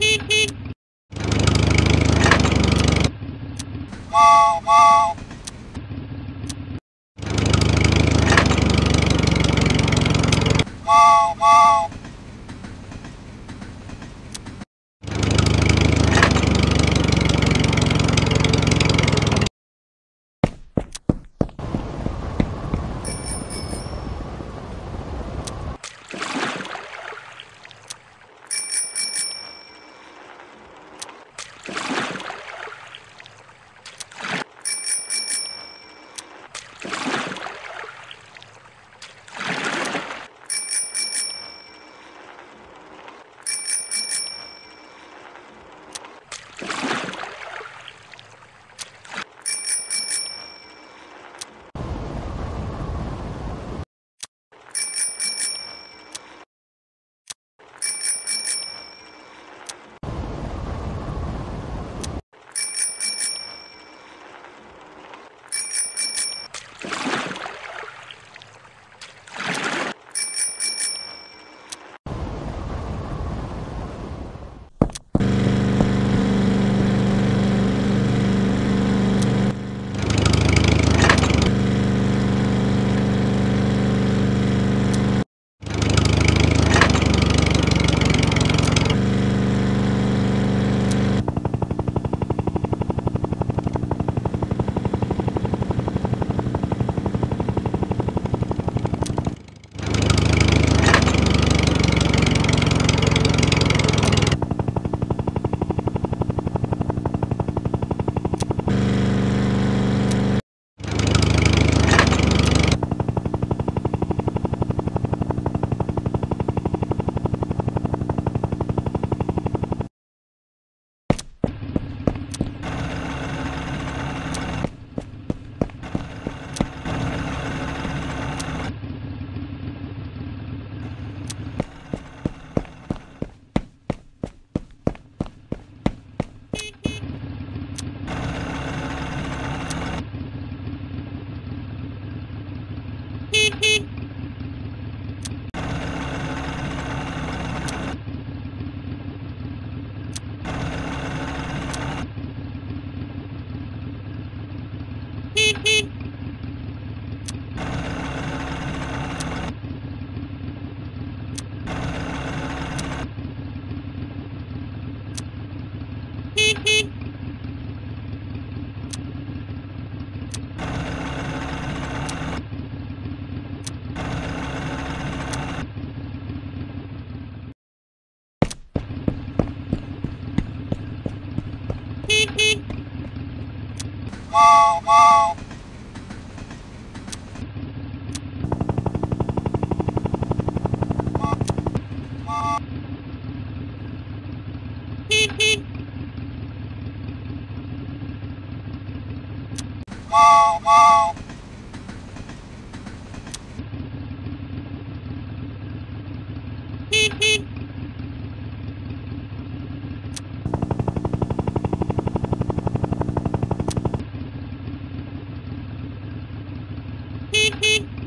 Beep beep. Wow, wow. Beep beep.